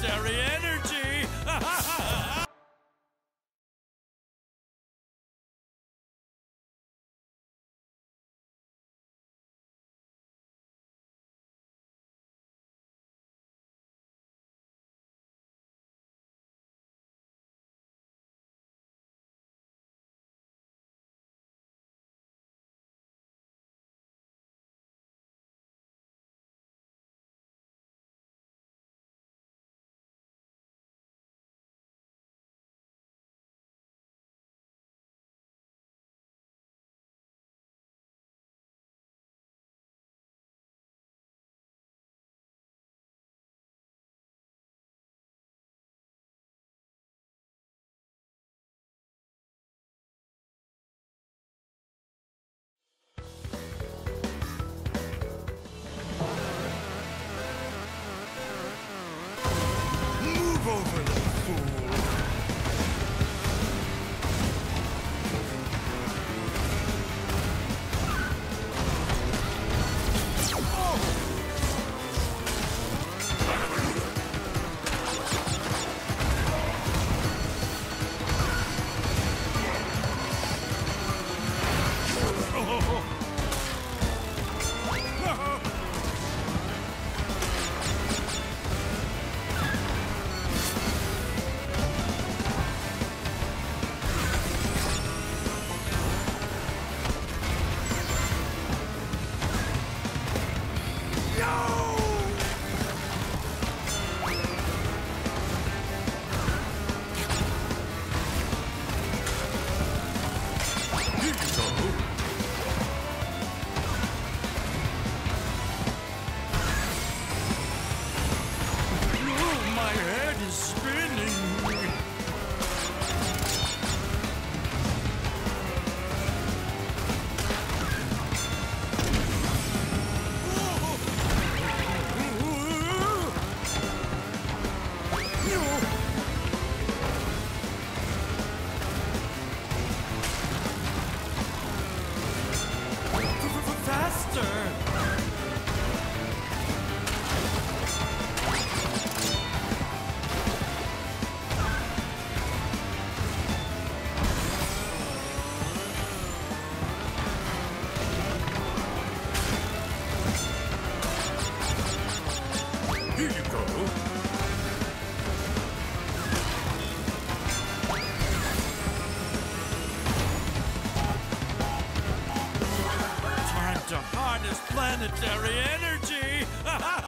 planetary energy. Over, little fool. Here oh. Energy.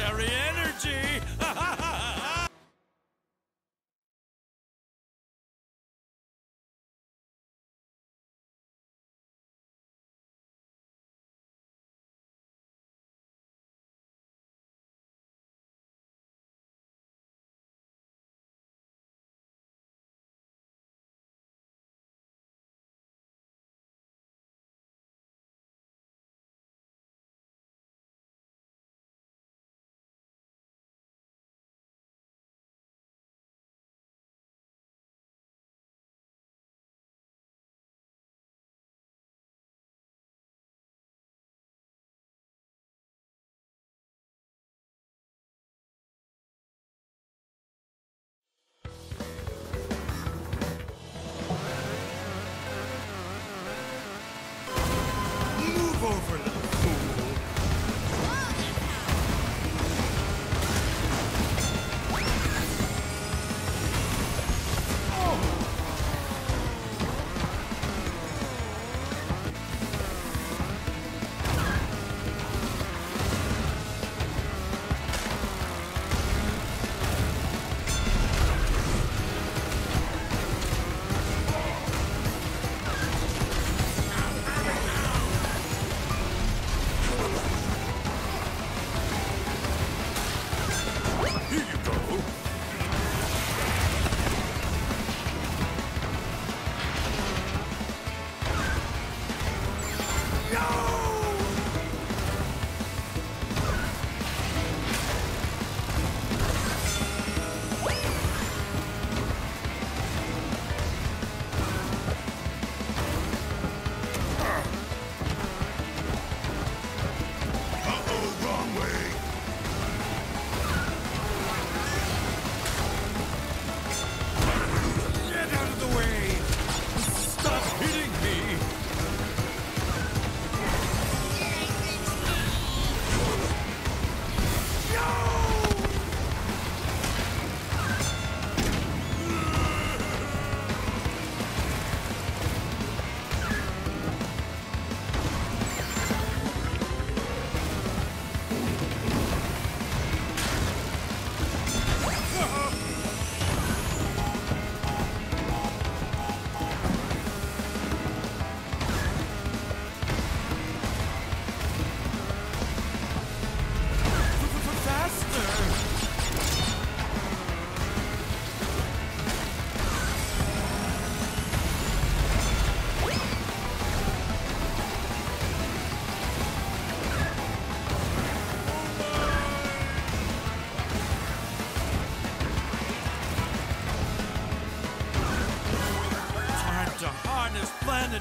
planetary energy!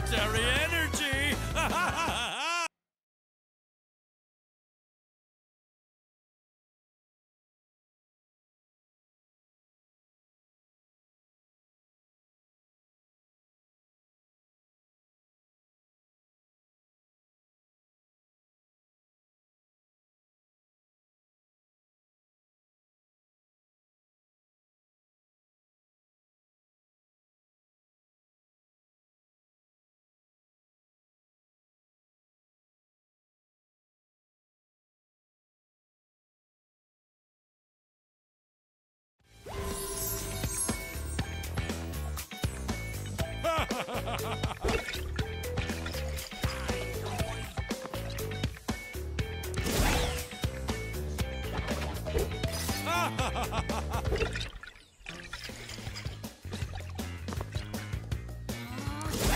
Planetary